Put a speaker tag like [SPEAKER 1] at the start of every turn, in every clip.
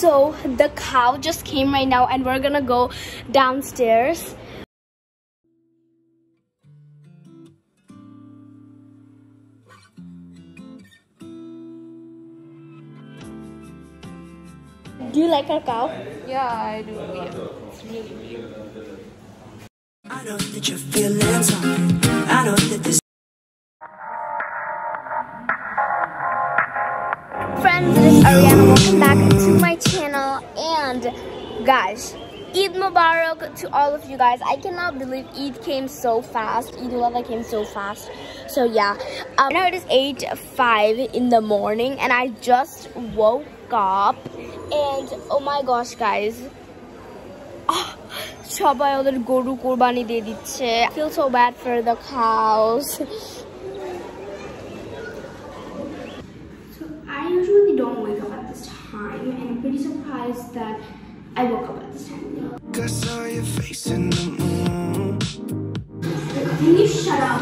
[SPEAKER 1] So the cow just came right now and we're gonna go downstairs. Do you like our cow?
[SPEAKER 2] Yeah, I do. Yeah. It's really cute.
[SPEAKER 3] I know that you're feeling something. I know that this
[SPEAKER 1] friends, this is Ariana. Welcome back to my channel guys Eid Mubarak to all of you guys. I cannot believe Eid came so fast. Eid ul Adha came so fast. So yeah, um, now it is eight five in the morning and I just woke up and oh my gosh guys. Ah, সবাই ওদের গরু কোরবানি দিয়ে দিচ্ছে feel so bad for the cows So I usually don't wake up at this time and I'm pretty surprised that I woke up at this time.
[SPEAKER 3] I saw your face in the moon.
[SPEAKER 1] Can you shut up?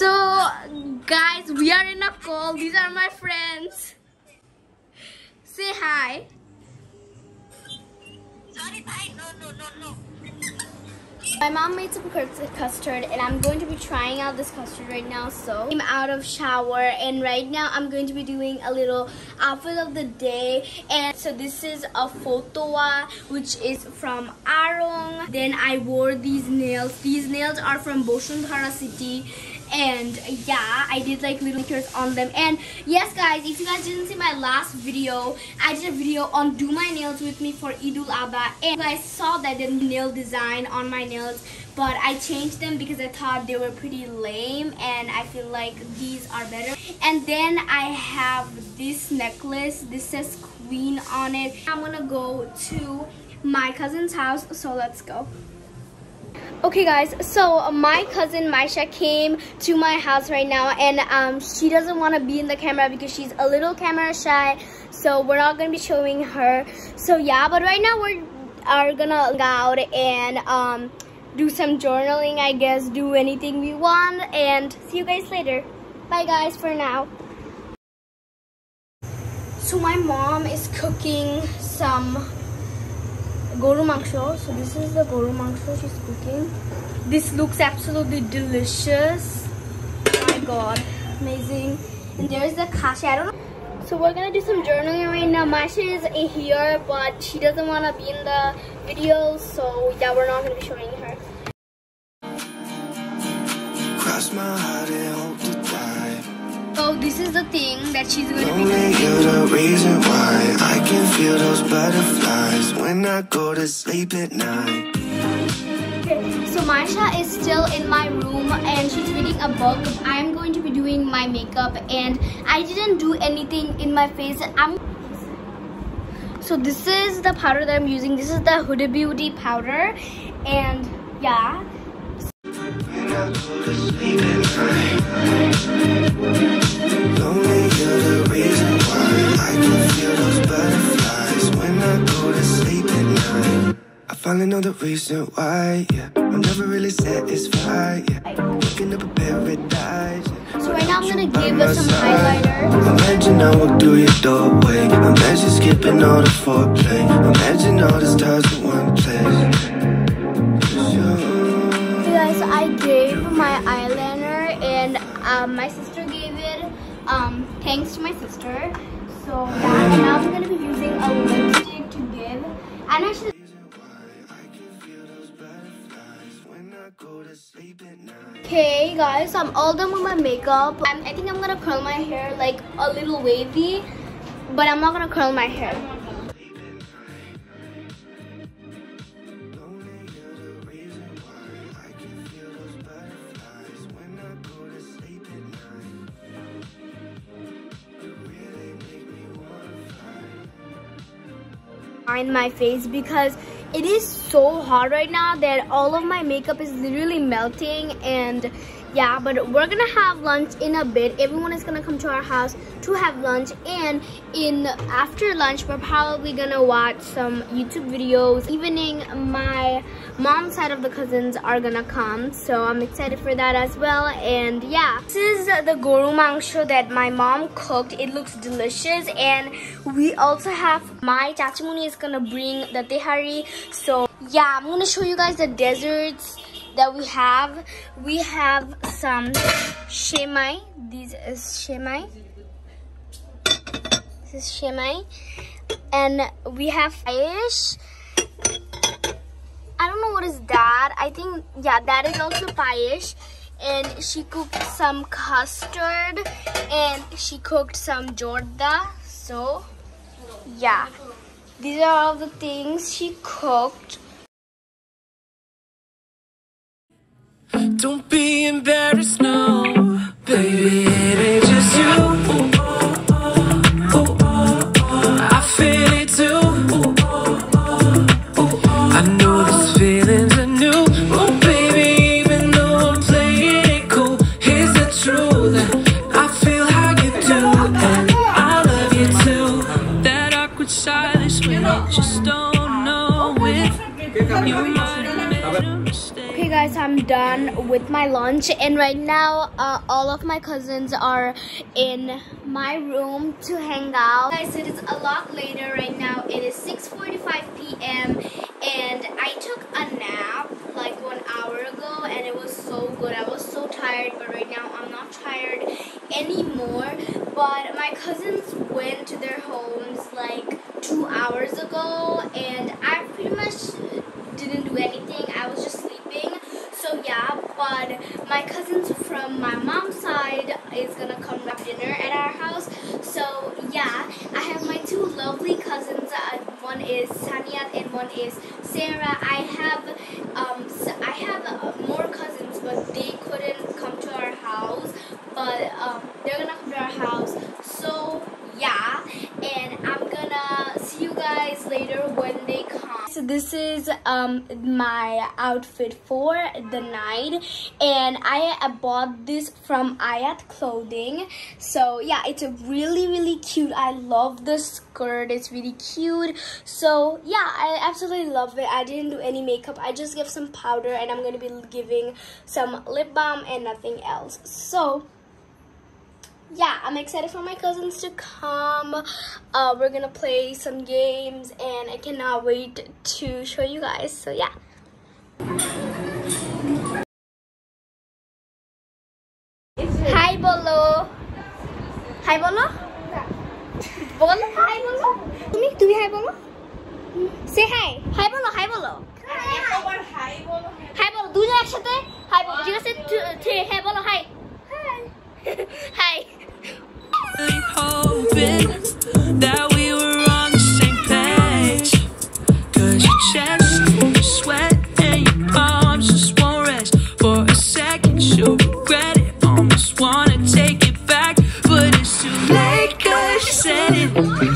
[SPEAKER 1] So, guys, we are in a call. These are my friends. Say hi. Sorry, bye. No, no, no, no. My mom made some custard and I'm going to be trying out this custard right now. So I'm out of shower and right now I'm going to be doing a little outfit of the day. And so this is a fotua uh, which is from Aarong. Then I wore these nails. These nails are from Bashundhara city and yeah i did like little pictures on them. And yes guys if you guys didn't see my last video i did a video on do my nails with me for idul adha and you guys saw that the nail design on my nails but i changed them because i thought they were pretty lame and i feel like these are better. And then i have this necklace. This says queen on it. I'm gonna go to my cousin's house so let's go Okay guys, so my cousin Maisha came to my house right now and um, she doesn't want to be in the camera because she's a little camera shy. So we're not going to be showing her. So yeah, but right now we are are going to go out and um, do some journaling, I guess, do anything we want and see you guys later. Bye guys for now. So my mom is cooking some goru mangsho. So this is the goru mangsho she's cooking. This looks absolutely delicious. Oh my god, amazing. And there's the kashi. I don't know. So we're gonna do some journaling right now. Maisha is here, but she doesn't want to be in the video. So yeah, we're not gonna be showing her. Is the thing that she's gonna be doing.
[SPEAKER 3] you're the reason why I can feel those butterflies when I go to sleep at night.
[SPEAKER 1] So Maisha is still in my room and she's reading a book. I'm going to be doing my makeup and I didn't do anything in my face. I'm so this is the powder that I'm using. This is the Huda Beauty powder and yeah.
[SPEAKER 3] When I go to sleep at night. Only you're the reason why I can feel those butterflies when I go to sleep at night. I finally know the reason why, yeah. I'm never really satisfied, yeah. Looking up a paradise. yeah.
[SPEAKER 1] So right now I'm gonna give us some
[SPEAKER 3] side.
[SPEAKER 1] highlighter.
[SPEAKER 3] Imagine I walk through your doorway. Imagine skipping all the foreplay. Imagine all the
[SPEAKER 1] thanks to my sister. So yeah, and now I'm gonna be using a lipstick to give. And
[SPEAKER 3] I night.
[SPEAKER 1] Okay guys, I'm all done with my makeup. I'm, I think I'm gonna curl my hair like a little wavy, but I'm not gonna curl my hair. Behind my face because it is so hot right now that all of my makeup is literally melting and yeah but we're gonna have lunch in a bit. Everyone is gonna come to our house to have lunch and in after lunch we're probably gonna watch some youtube videos. Evening my mom's side of the cousins are gonna come so i'm excited for that as well and yeah. This is the goru mangsho that my mom cooked. It looks delicious and we also have my chachimuni is gonna bring the tehari so yeah i'm gonna show you guys the desserts that we have we have some shemai this is shemai this is shemai and we have fish. I don't know what is that. I think yeah that is also payesh and she cooked some custard. And she cooked some jorda. So yeah. These are all the things she cooked
[SPEAKER 3] Don't be embarrassed, no, baby, it ain't just you.
[SPEAKER 1] Done with my lunch and right now uh, all of my cousins are in my room to hang out. Guys, it is a lot later right now. It is 6.45 p.m. and I took a nap like one hour ago and it was so good. I was so tired but right now I'm not tired anymore. But my cousins went to their homes like two hours ago and I pretty much didn't do anything. I was just sleeping. So yeah, but my cousins from my mom's side is gonna come have dinner at our house. So yeah, I have my two lovely cousins. Uh, one is Saniat and one is Sarah. I have um I have uh, more cousins, but they couldn't come to our house. But um, they're gonna come to our house. So yeah, and I'm gonna see you guys later when they So this is um my outfit for the night and I bought this from Ayat clothing. So yeah, it's a really really cute. I love the skirt. It's really cute. So yeah, I absolutely love it. I didn't do any makeup. I just gave some powder and I'm going to be giving some lip balm and nothing else. So yeah, I'm excited for my cousins to come. Uh, we're gonna play some games and I cannot wait to show you guys. So yeah. Hi Bolo. Hi Bolo. Ball high বলো তুমি তুমি high বলো সে high high বলো hi বলো hi বলো দুজন একসাথে high বলো ঠিক আছে হ্যাঁ বলো হাই হাই
[SPEAKER 3] Sí.